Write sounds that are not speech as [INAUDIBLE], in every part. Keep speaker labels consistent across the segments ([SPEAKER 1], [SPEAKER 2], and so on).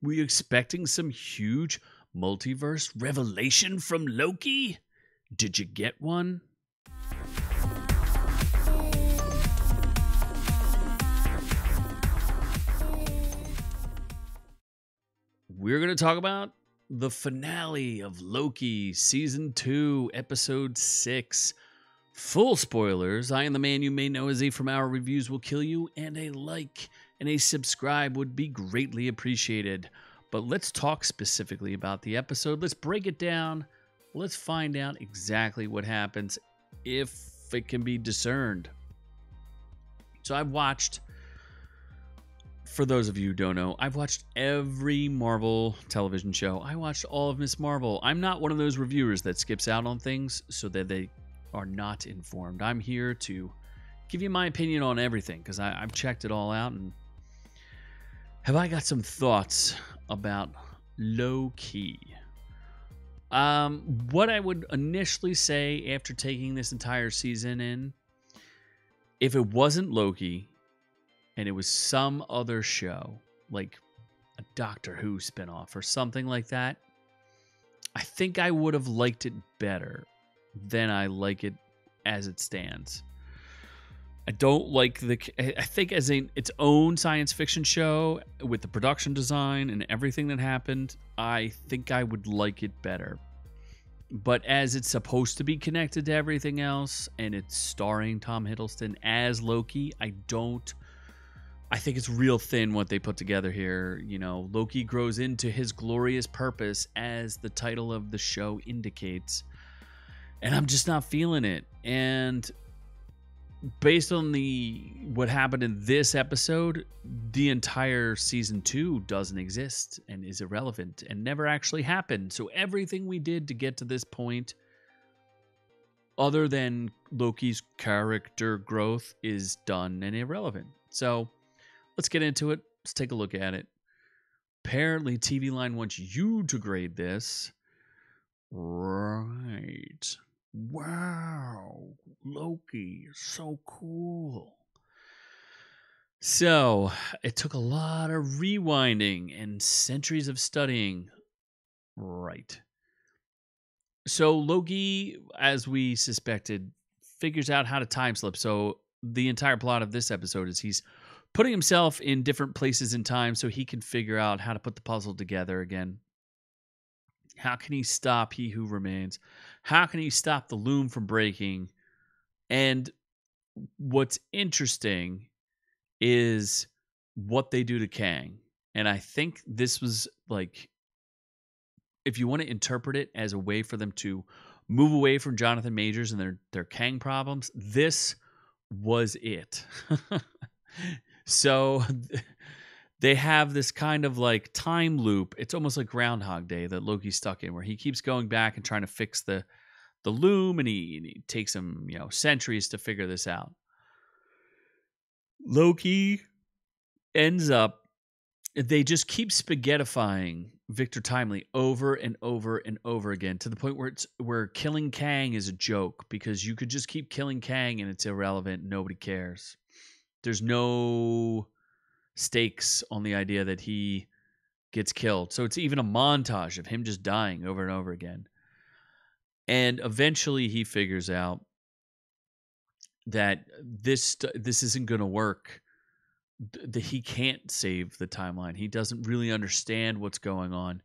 [SPEAKER 1] Were you expecting some huge multiverse revelation from Loki? Did you get one? We're going to talk about the finale of Loki season 2, episode 6. Full spoilers. I am the man you may know as E from Our Reviews Will Kill You, and a like and a subscribe would be greatly appreciated. But let's talk specifically about the episode. Let's break it down. Let's find out exactly what happens if it can be discerned. So I've watched, for those of you who don't know, I've watched every Marvel television show. I watched all of Miss Marvel. I'm not one of those reviewers that skips out on things so that they are not informed. I'm here to give you my opinion on everything because I've checked it all out and have I got some thoughts about Loki? Um, what I would initially say after taking this entire season in, if it wasn't Loki and it was some other show, like a Doctor Who spinoff or something like that, I think I would have liked it better than I like it as it stands. I don't like the. I think as a its own science fiction show with the production design and everything that happened, I think I would like it better. But as it's supposed to be connected to everything else, and it's starring Tom Hiddleston as Loki, I don't. I think it's real thin what they put together here. You know, Loki grows into his glorious purpose as the title of the show indicates. And I'm just not feeling it. And based on the what happened in this episode, the entire season 2 doesn't exist and is irrelevant and never actually happened. So everything we did to get to this point other than Loki's character growth is done and irrelevant. So let's get into it. Let's take a look at it. Apparently, TV Line wants you to grade this. Right. Wow, Loki, so cool. So it took a lot of rewinding and centuries of studying. Right. So Loki, as we suspected, figures out how to time slip. So the entire plot of this episode is he's putting himself in different places in time so he can figure out how to put the puzzle together again. How can he stop He Who Remains? How can he stop the loom from breaking? And what's interesting is what they do to Kang. And I think this was like, if you want to interpret it as a way for them to move away from Jonathan Majors and their, their Kang problems, this was it. [LAUGHS] so [LAUGHS] they have this kind of like time loop. It's almost like Groundhog Day that Loki's stuck in, where he keeps going back and trying to fix the the loom, and he, and he takes him you know centuries to figure this out. Loki ends up. They just keep spaghettifying Victor Timely over and over and over again to the point where it's where killing Kang is a joke because you could just keep killing Kang and it's irrelevant. Nobody cares. There's no stakes on the idea that he gets killed. So it's even a montage of him just dying over and over again. And eventually he figures out that this this isn't going to work. That he can't save the timeline. He doesn't really understand what's going on.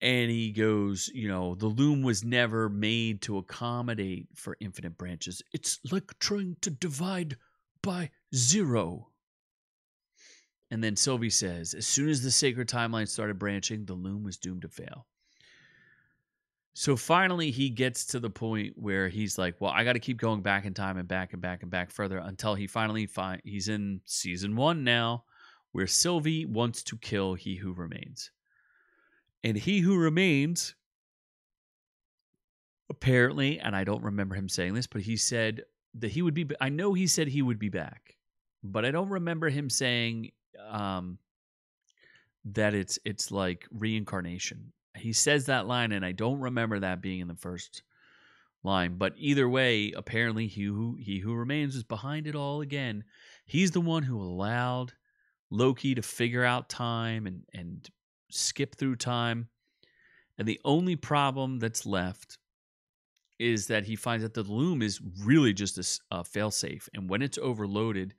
[SPEAKER 1] And he goes, you know, the loom was never made to accommodate for infinite branches. It's like trying to divide by zero. And then Sylvie says, as soon as the sacred timeline started branching, the loom was doomed to fail. So finally, he gets to the point where he's like, "Well, I got to keep going back in time and back and back and back further until he finally find he's in season one now, where Sylvie wants to kill He Who Remains, and He Who Remains apparently, and I don't remember him saying this, but he said that he would be. I know he said he would be back, but I don't remember him saying um, that it's it's like reincarnation. He says that line, and I don't remember that being in the first line. But either way, apparently he who he who remains is behind it all again. He's the one who allowed Loki to figure out time and and skip through time. And the only problem that's left is that he finds that the loom is really just a failsafe, and when it's overloaded,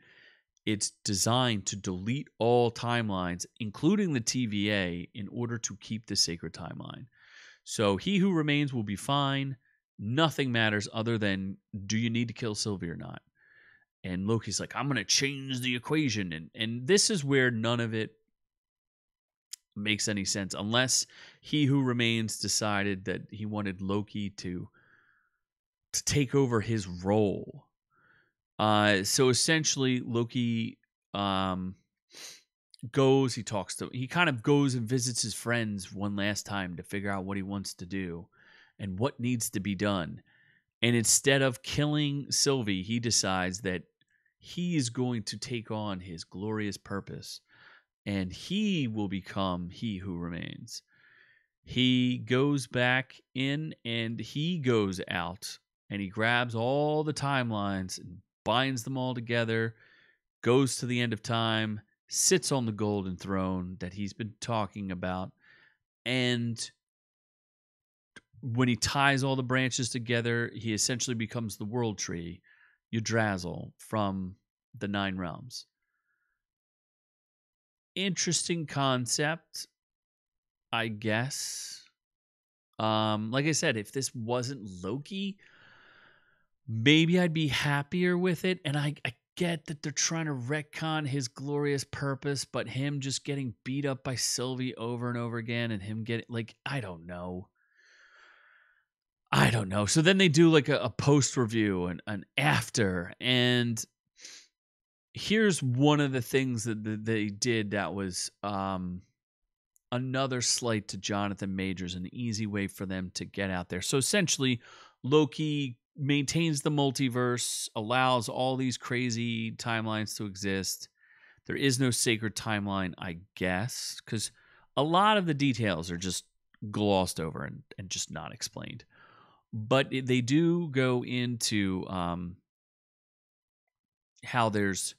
[SPEAKER 1] it's designed to delete all timelines, including the TVA, in order to keep the sacred timeline. So he who remains will be fine. Nothing matters other than do you need to kill Sylvie or not? And Loki's like, I'm gonna change the equation, and and this is where none of it makes any sense unless he who remains decided that he wanted Loki to to take over his role. Uh, so essentially, Loki um, goes. He talks to. He kind of goes and visits his friends one last time to figure out what he wants to do and what needs to be done. And instead of killing Sylvie, he decides that he is going to take on his glorious purpose, and he will become he who remains. He goes back in and he goes out and he grabs all the timelines and binds them all together, goes to the end of time, sits on the golden throne that he's been talking about, and when he ties all the branches together, he essentially becomes the world tree, Yggdrasil, from the Nine Realms. Interesting concept, I guess. Um, like I said, if this wasn't Loki, maybe I'd be happier with it. And I, I get that they're trying to retcon his glorious purpose, but him just getting beat up by Sylvie over and over again and him getting like I don't know. I don't know. So then they do like a, a post review and an after. And here's one of the things that, that they did that was um another slight to Jonathan Majors, an easy way for them to get out there. So essentially, Loki maintains the multiverse, allows all these crazy timelines to exist. There is no sacred timeline, I guess, because a lot of the details are just glossed over and, and just not explained. But it, they do go into um, how there's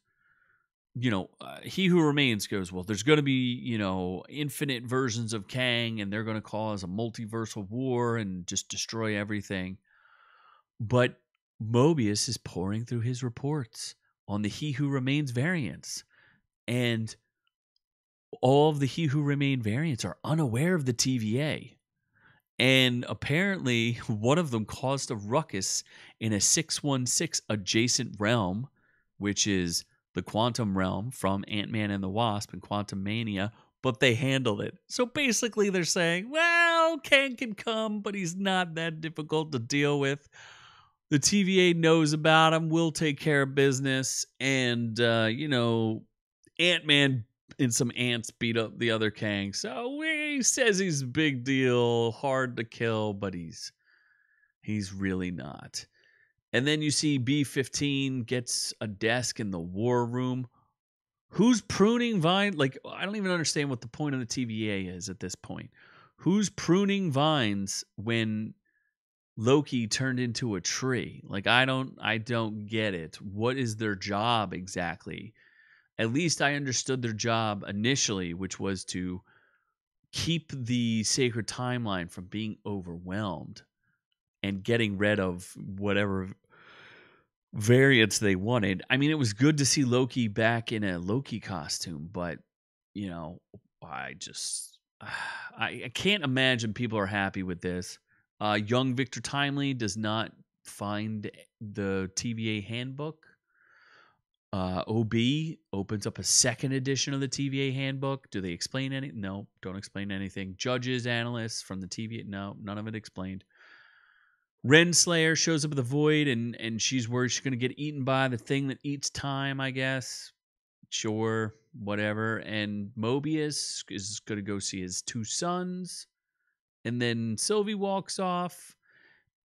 [SPEAKER 1] you know, uh, he who remains goes, well, there's going to be, you know, infinite versions of Kang and they're going to cause a multiversal war and just destroy everything. But Mobius is pouring through his reports on the He Who Remains variants. And all of the He Who Remain variants are unaware of the TVA. And apparently, [LAUGHS] one of them caused a ruckus in a 616 adjacent realm, which is the quantum realm from Ant Man and the Wasp and Quantumania, but they handled it. So basically, they're saying, well, Kang can come, but he's not that difficult to deal with. The TVA knows about him, We'll take care of business, and, uh, you know, Ant Man and some ants beat up the other Kang. So he says he's a big deal, hard to kill, but he's he's really not. And then you see B15 gets a desk in the war room. Who's pruning vine? Like, I don't even understand what the point of the TVA is at this point. Who's pruning vines when Loki turned into a tree? Like, I don't, I don't get it. What is their job exactly? At least I understood their job initially, which was to keep the sacred timeline from being overwhelmed and getting rid of whatever variants they wanted. I mean, it was good to see Loki back in a Loki costume, but you know, I just [SIGHS] I, I can't imagine people are happy with this. Uh, young Victor Timely does not find the TVA handbook. Uh, OB opens up a second edition of the TVA handbook. Do they explain any? No, don't explain anything. Judges, analysts from the TVA, no, none of it explained. Renslayer shows up at the void and and she's worried she's gonna get eaten by the thing that eats time, I guess. Sure, whatever. And Mobius is gonna go see his two sons. And then Sylvie walks off,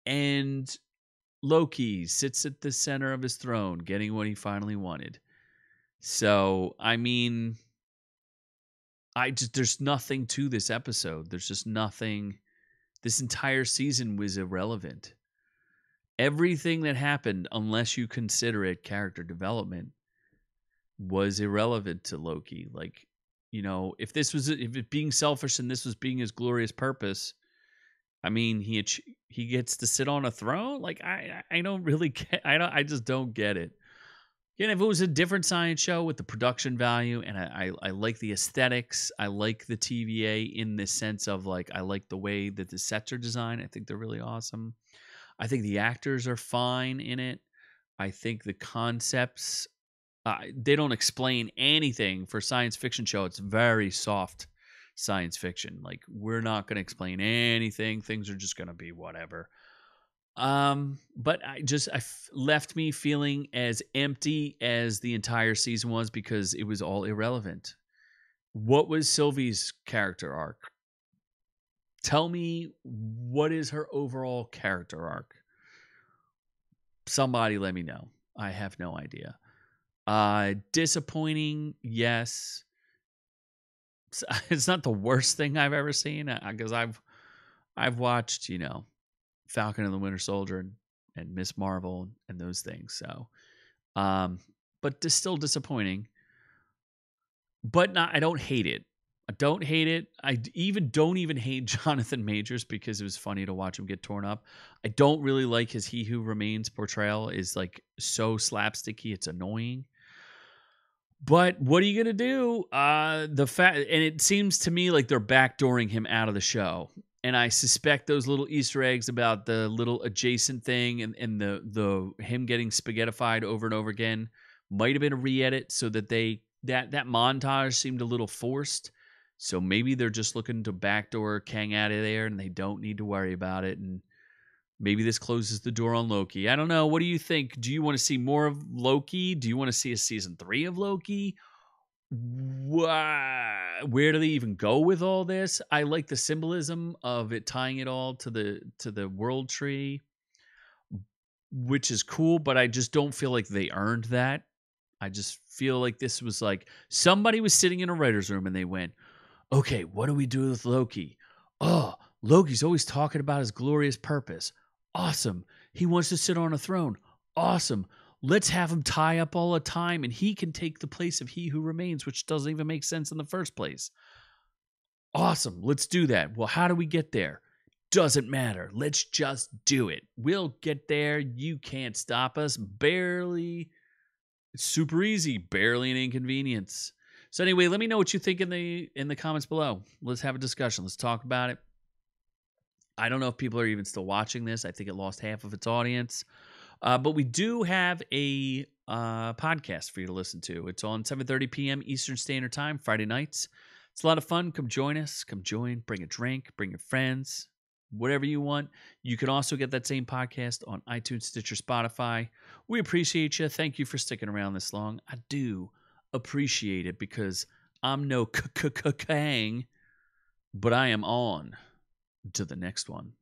[SPEAKER 1] and Loki sits at the center of his throne, getting what he finally wanted. So, I mean, I just there's nothing to this episode. There's just nothing this entire season was irrelevant. Everything that happened, unless you consider it character development, was irrelevant to Loki. Like, you know, if this was if it being selfish and this was being his glorious purpose, I mean, he he gets to sit on a throne. Like, I I don't really [LAUGHS] get. I don't. I just don't get it. Again, if it was a different science show with the production value, and I, I, I like the aesthetics, I like the TVA in the sense of like I like the way that the sets are designed. I think they're really awesome. I think the actors are fine in it. I think the concepts uh, they don't explain anything for science fiction show. It's very soft science fiction. Like we're not going to explain anything. Things are just going to be whatever. Um, but I just I f- left me feeling as empty as the entire season was because it was all irrelevant. What was Sylvie's character arc? Tell me what is her overall character arc? Somebody let me know. I have no idea. Uh, disappointing, yes. [LAUGHS] It's not the worst thing I've ever seen because uh, I've I've watched you know Falcon and the Winter Soldier and, and Miss Marvel and those things. So, um, but it's still disappointing. But not, I don't hate it. I don't hate it. I even don't even hate [LAUGHS] Jonathan Majors because it was funny to watch him get torn up. I don't really like his He Who Remains portrayal is like so slapsticky. It's annoying. But what are you gonna do? Uh, the fact, and it seems to me like they're backdooring him out of the show. And I suspect those little Easter eggs about the little adjacent thing and, and the the him getting spaghettified over and over again might have been a re-edit so that they that that montage seemed a little forced. So maybe they're just looking to backdoor Kang out of there and they don't need to worry about it. And Maybe this closes the door on Loki. I don't know. What do you think? Do you want to see more of Loki? Do you want to see a season three of Loki? Where do they even go with all this? I like the symbolism of it tying it all to the to the world tree, which is cool. But I just don't feel like they earned that. I just feel like this was like somebody was sitting in a writer's room and they went, okay, what do we do with Loki? Oh, Loki's always talking about his glorious purpose. Awesome. He wants to sit on a throne. Awesome. Let's have him tie up all the time and he can take the place of he who remains, which doesn't even make sense in the first place. Awesome. Let's do that. Well, how do we get there? Doesn't matter. Let's just do it. We'll get there. You can't stop us. Barely. It's super easy. Barely an inconvenience. So anyway, let me know what you think in the in the comments below. Let's have a discussion. Let's talk about it. I don't know if people are even still watching this. I think it lost half of its audience. Uh, but we do have a uh, podcast for you to listen to. It's on 7:30 p.m. Eastern Standard Time, Friday nights. It's a lot of fun. Come join us. Come join. Bring a drink. Bring your friends. Whatever you want. You can also get that same podcast on iTunes, Stitcher, Spotify. We appreciate you. Thank you for sticking around this long. I do appreciate it because I'm no [LAUGHS] Kang, but I am on to the next one.